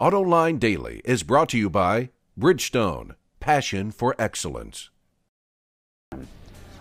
AutoLine Daily is brought to you by Bridgestone, passion for excellence.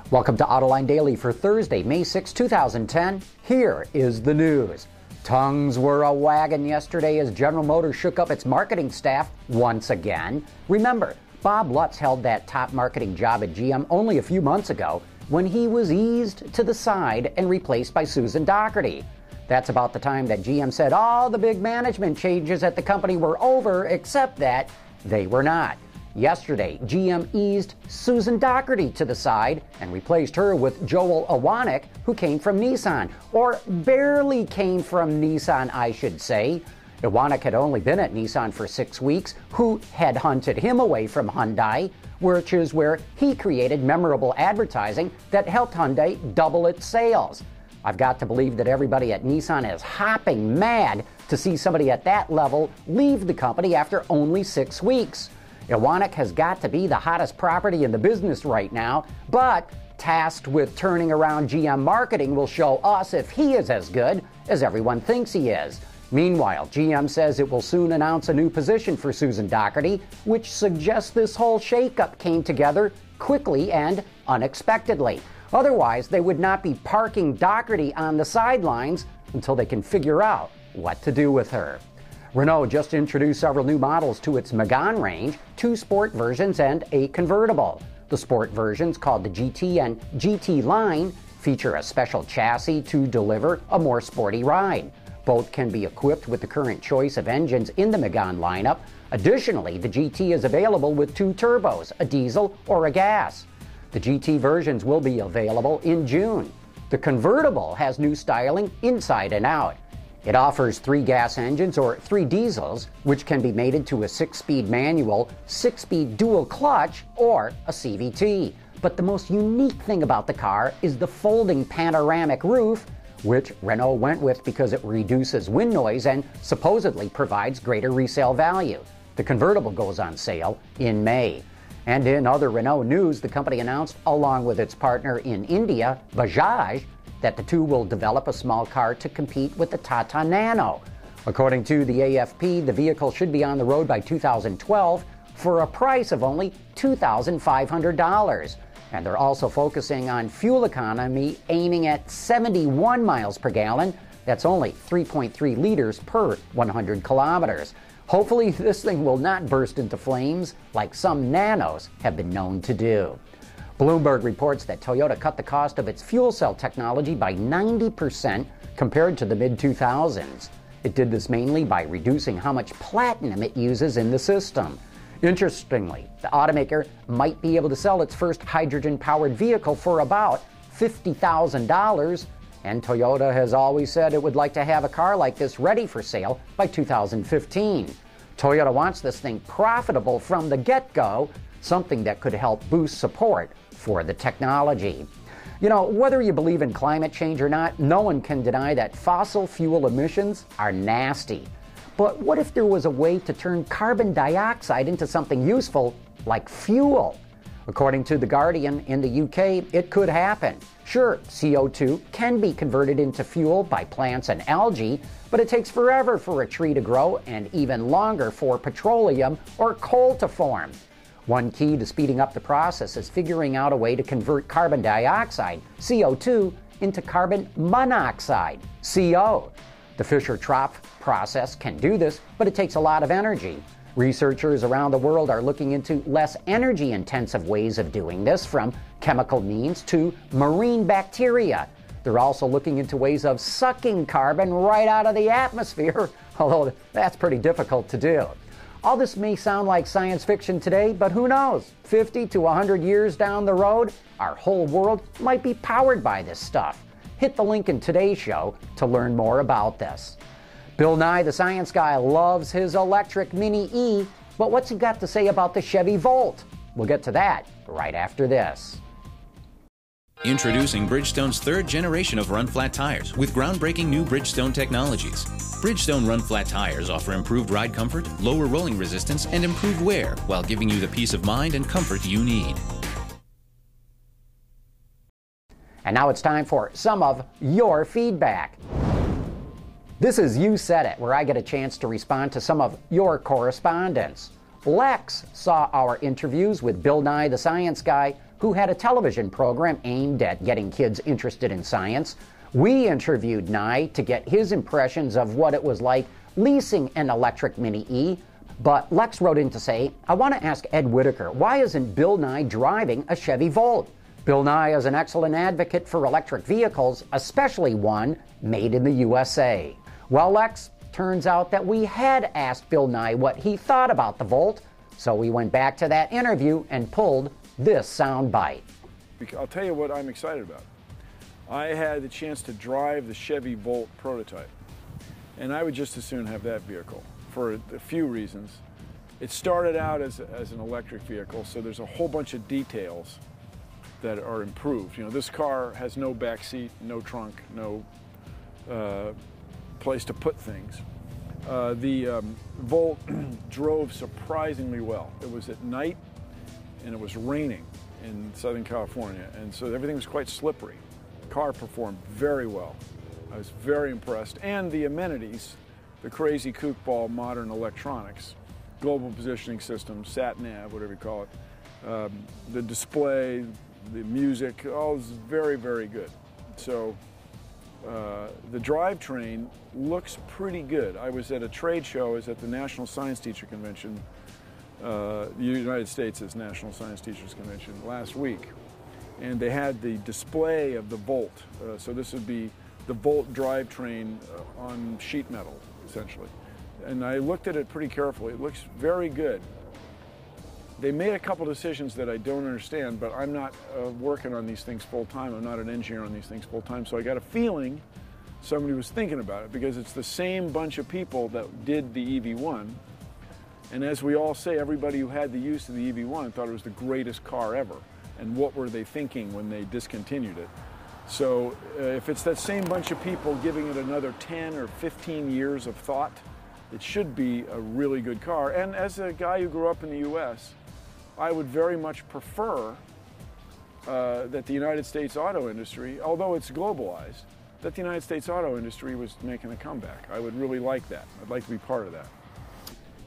Welcome to Autoline Daily for Thursday, May 6, 2010. Here is the news. Tongues were a wagon yesterday as General Motors shook up its marketing staff once again. Remember, Bob Lutz held that top marketing job at GM only a few months ago when he was eased to the side and replaced by Susan Docherty. That's about the time that GM said all the big management changes at the company were over, except that they were not. Yesterday, GM eased Susan Docherty to the side and replaced her with Joel Ewanick, who came from Nissan, or barely came from Nissan, I should say. Ewanick had only been at Nissan for six weeks, who had hunted him away from Hyundai, which is where he created memorable advertising that helped Hyundai double its sales. I've got to believe that everybody at Nissan is hopping mad to see somebody at that level leave the company after only six weeks. Ewanick has got to be the hottest property in the business right now, but tasked with turning around GM marketing will show us if he is as good as everyone thinks he is. Meanwhile, GM says it will soon announce a new position for Susan Docherty, which suggests this whole shakeup came together quickly and unexpectedly. Otherwise, they would not be parking Docherty on the sidelines until they can figure out what to do with her. Renault just introduced several new models to its Megane range, two sport versions and a convertible. The sport versions, called the GT and GT line, feature a special chassis to deliver a more sporty ride. Both can be equipped with the current choice of engines in the Megane lineup. Additionally, the GT is available with two turbos, a diesel or a gas. The GT versions will be available in June. The convertible has new styling inside and out. It offers three gas engines or three diesels, which can be mated to a six speed manual, six speed dual clutch, or a CVT. But the most unique thing about the car is the folding panoramic roof, which Renault went with because it reduces wind noise and supposedly provides greater resale value. The convertible goes on sale in May. And in other Renault news, the company announced, along with its partner in India, Bajaj, that the two will develop a small car to compete with the Tata Nano. According to the AFP, the vehicle should be on the road by 2012 for a price of only $2,500. And they're also focusing on fuel economy, aiming at 71 miles per gallon. That's only 3.3 liters per 100 kilometers. Hopefully, this thing will not burst into flames like some nanos have been known to do. Bloomberg reports that Toyota cut the cost of its fuel cell technology by 90% compared to the mid 2000s. It did this mainly by reducing how much platinum it uses in the system. Interestingly, the automaker might be able to sell its first hydrogen powered vehicle for about $50,000, and Toyota has always said it would like to have a car like this ready for sale by 2015. Toyota wants this thing profitable from the get go, something that could help boost support for the technology. You know, whether you believe in climate change or not, no one can deny that fossil fuel emissions are nasty. But what if there was a way to turn carbon dioxide into something useful, like fuel? According to The Guardian in the UK, it could happen. Sure, CO2 can be converted into fuel by plants and algae, but it takes forever for a tree to grow and even longer for petroleum or coal to form. One key to speeding up the process is figuring out a way to convert carbon dioxide, CO2, into carbon monoxide, CO. The Fischer Tropsch process can do this, but it takes a lot of energy. Researchers around the world are looking into less energy intensive ways of doing this, from chemical means to marine bacteria. They're also looking into ways of sucking carbon right out of the atmosphere, although that's pretty difficult to do. All this may sound like science fiction today, but who knows? 50 to 100 years down the road, our whole world might be powered by this stuff. Hit the link in today's show to learn more about this. Bill Nye, the science guy, loves his electric Mini E, but what's he got to say about the Chevy Volt? We'll get to that right after this. Introducing Bridgestone's third generation of run flat tires with groundbreaking new Bridgestone technologies. Bridgestone run flat tires offer improved ride comfort, lower rolling resistance, and improved wear while giving you the peace of mind and comfort you need. And now it's time for some of your feedback. This is You Said It, where I get a chance to respond to some of your correspondence. Lex saw our interviews with Bill Nye, the science guy, who had a television program aimed at getting kids interested in science. We interviewed Nye to get his impressions of what it was like leasing an electric Mini E. But Lex wrote in to say, I want to ask Ed Whitacre, why isn't Bill Nye driving a Chevy Volt? Bill Nye is an excellent advocate for electric vehicles, especially one made in the USA. Well, Lex, turns out that we had asked Bill Nye what he thought about the Volt, so we went back to that interview and pulled this sound bite. I'll tell you what I'm excited about. I had the chance to drive the Chevy Volt prototype, and I would just as soon have that vehicle for a few reasons. It started out as, as an electric vehicle, so there's a whole bunch of details that are improved. You know, this car has no back seat, no trunk, no uh, place to put things. Uh, the um, Volt drove surprisingly well. It was at night and it was raining in Southern California, and so everything was quite slippery. Car performed very well. I was very impressed. And the amenities, the crazy kookball modern electronics, global positioning system, sat nav, whatever you call it, um, the display, the music, all was very, very good. So uh, the drivetrain looks pretty good. I was at a trade show, I was at the National Science Teacher Convention, uh, the United States' National Science Teachers Convention last week. And they had the display of the Volt. Uh, so this would be the Volt drivetrain uh, on sheet metal, essentially. And I looked at it pretty carefully. It looks very good. They made a couple decisions that I don't understand, but I'm not uh, working on these things full time. I'm not an engineer on these things full time. So I got a feeling somebody was thinking about it because it's the same bunch of people that did the EV1. And as we all say, everybody who had the use of the EV1 thought it was the greatest car ever. And what were they thinking when they discontinued it? So uh, if it's that same bunch of people giving it another 10 or 15 years of thought, it should be a really good car. And as a guy who grew up in the US, I would very much prefer uh, that the United States auto industry, although it's globalized, that the United States auto industry was making a comeback. I would really like that. I'd like to be part of that.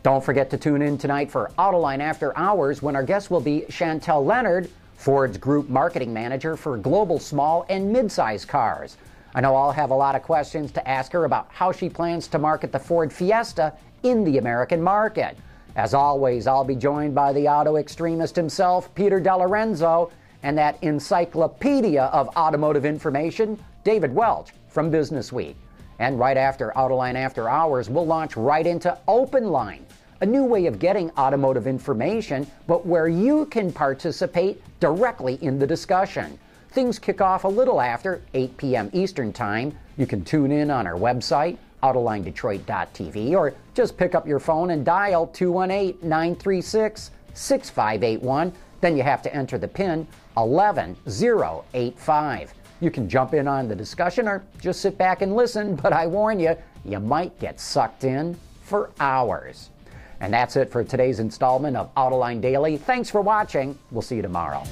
Don't forget to tune in tonight for Autoline After Hours when our guest will be Chantel Lenard, Ford's Group Marketing Manager for global small and midsize cars. I know I'll have a lot of questions to ask her about how she plans to market the Ford Fiesta in the American market. As always, I'll be joined by the auto extremist himself, Peter DeLorenzo, and that encyclopedia of automotive information, David Welch from Business Week. And right after Autoline After Hours, we'll launch right into Open Line, a new way of getting automotive information, but where you can participate directly in the discussion. Things kick off a little after 8 p.m. Eastern Time. You can tune in on our website, AutolineDetroit.tv, or just pick up your phone and dial 218 936 6581. Then you have to enter the PIN 11085. You can jump in on the discussion or just sit back and listen, but I warn you, you might get sucked in for hours. And that's it for today's installment of Autoline Daily. Thanks for watching. We'll see you tomorrow.